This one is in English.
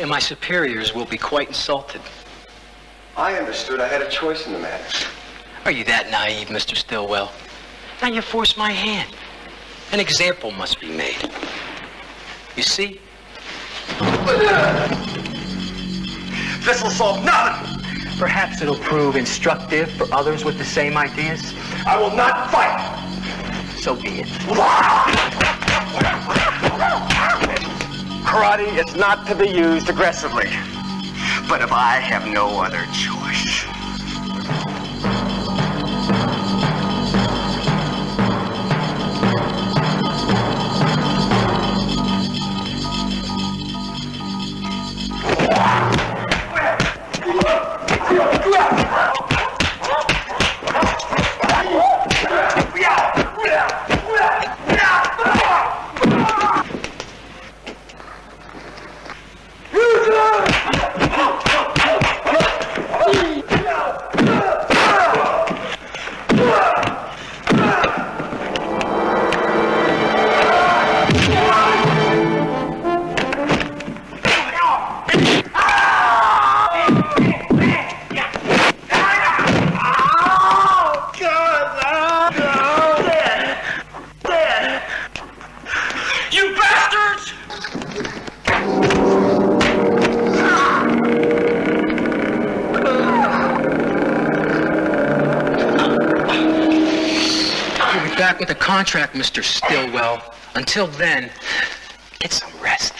and my superiors will be quite insulted. I understood I had a choice in the matter. Are you that naive, Mr. Stillwell? Now you force my hand. An example must be made. You see? This'll solve nothing. Perhaps it'll prove instructive for others with the same ideas. I will not fight. So be it. Karate is not to be used aggressively. But if I have no other choice. Bastards! We'll be back with a contract, Mr. Stillwell. Until then, get some rest.